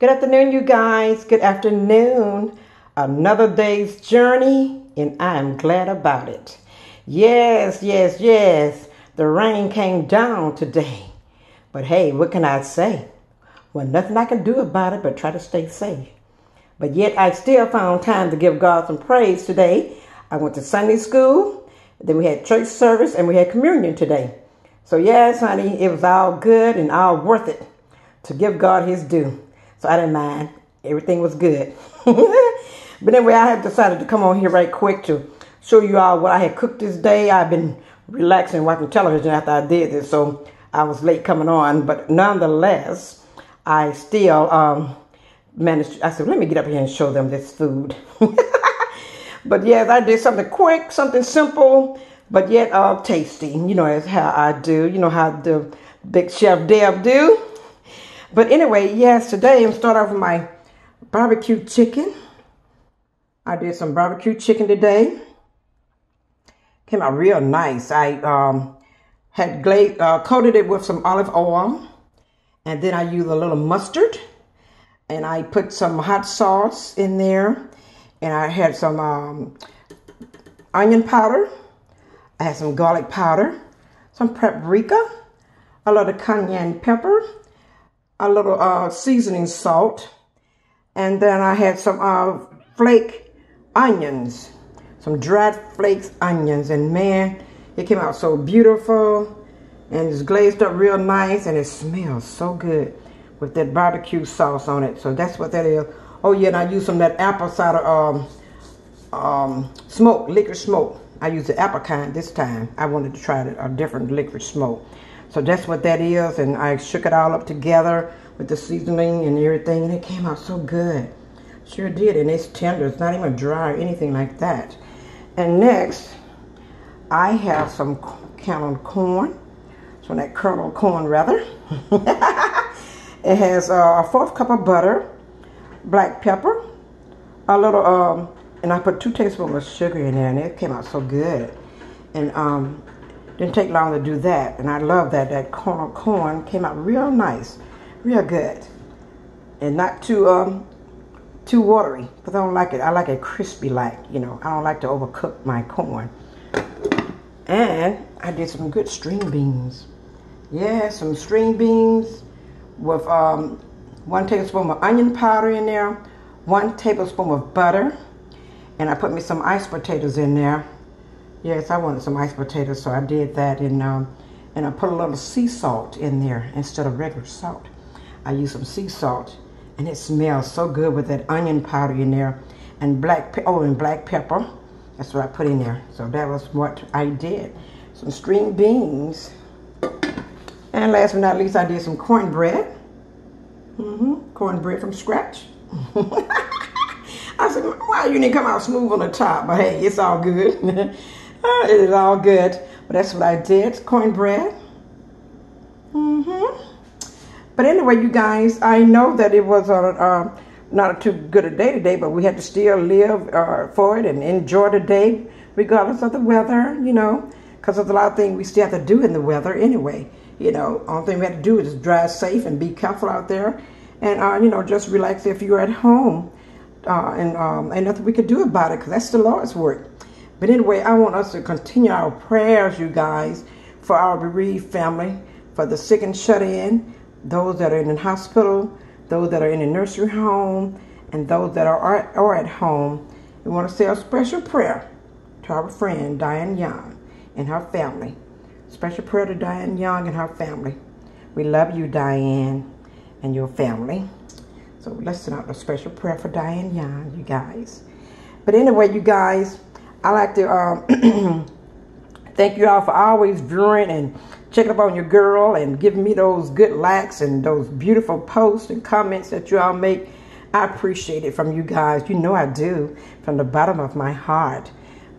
Good afternoon, you guys. Good afternoon. Another day's journey, and I'm glad about it. Yes, yes, yes. The rain came down today. But hey, what can I say? Well, nothing I can do about it but try to stay safe. But yet, I still found time to give God some praise today. I went to Sunday school, then we had church service, and we had communion today. So, yes, honey, it was all good and all worth it to give God his due. So I didn't mind. Everything was good. but anyway, I have decided to come on here right quick to show you all what I had cooked this day. I've been relaxing watching television after I did this, so I was late coming on. But nonetheless, I still um, managed. I said, let me get up here and show them this food. but yes, I did something quick, something simple, but yet uh, tasty. You know, as how I do. You know how the big chef Deb do. But anyway, yes, today I'm start off with my barbecue chicken. I did some barbecue chicken today. Came out real nice. I um, had glazed, uh, coated it with some olive oil. And then I used a little mustard. And I put some hot sauce in there. And I had some um, onion powder. I had some garlic powder. Some paprika. A little cayenne pepper a little uh, seasoning salt, and then I had some uh, flake onions, some dried flakes onions, and man, it came out so beautiful, and it's glazed up real nice, and it smells so good with that barbecue sauce on it. So that's what that is. Oh yeah, and I used some that apple cider um, um, smoke, liquor smoke. I used the apple kind this time. I wanted to try a different liquor smoke. So that's what that is. And I shook it all up together with the seasoning and everything. And it came out so good. Sure did. And it's tender. It's not even dry or anything like that. And next, I have some canned corn. So that kernel corn, rather. it has uh, a fourth cup of butter, black pepper, a little, um, and I put two tablespoons of sugar in there, and it came out so good. And um, didn't take long to do that, and I love that. That corn corn came out real nice, real good, and not too um too watery. Because I don't like it. I like it crispy, like you know. I don't like to overcook my corn. And I did some good string beans. Yeah, some string beans with um, one tablespoon of onion powder in there, one tablespoon of butter, and I put me some iced potatoes in there Yes, I wanted some iced potatoes, so I did that. And, um, and I put a little sea salt in there instead of regular salt. I used some sea salt, and it smells so good with that onion powder in there. And black, oh, and black pepper. That's what I put in there. So that was what I did. Some string beans. And last but not least, I did some cornbread. Mm-hmm. Cornbread from scratch. I said, wow, you didn't come out smooth on the top, but hey, it's all good. It is all good. But that's what I did. Cornbread. Mm-hmm. But anyway, you guys, I know that it was a, uh, not too good a day today, but we had to still live uh, for it and enjoy the day regardless of the weather, you know, because there's a lot of things we still have to do in the weather anyway. You know, only thing we have to do is drive safe and be careful out there and, uh, you know, just relax if you're at home. Uh, and um, ain't nothing we could do about it because that's the Lord's work. But anyway, I want us to continue our prayers, you guys, for our bereaved family, for the sick and shut in, those that are in the hospital, those that are in a nursery home, and those that are, are at home. We want to say a special prayer to our friend Diane Young and her family. Special prayer to Diane Young and her family. We love you, Diane, and your family. So let's send out a special prayer for Diane Young, you guys. But anyway, you guys, I like to um, thank you all for always viewing and checking up on your girl and giving me those good likes and those beautiful posts and comments that you all make. I appreciate it from you guys. You know I do from the bottom of my heart.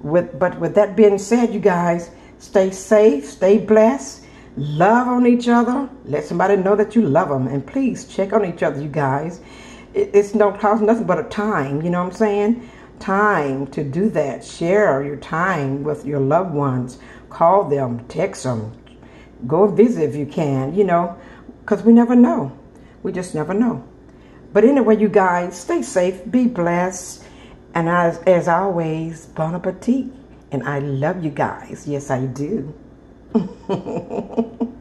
With But with that being said, you guys, stay safe, stay blessed, love on each other. Let somebody know that you love them. And please check on each other, you guys. it's no cost nothing but a time, you know what I'm saying? Time to do that. Share your time with your loved ones. Call them, text them, go visit if you can, you know, because we never know. We just never know. But anyway, you guys, stay safe, be blessed. And as, as always, bon appetit. And I love you guys. Yes, I do.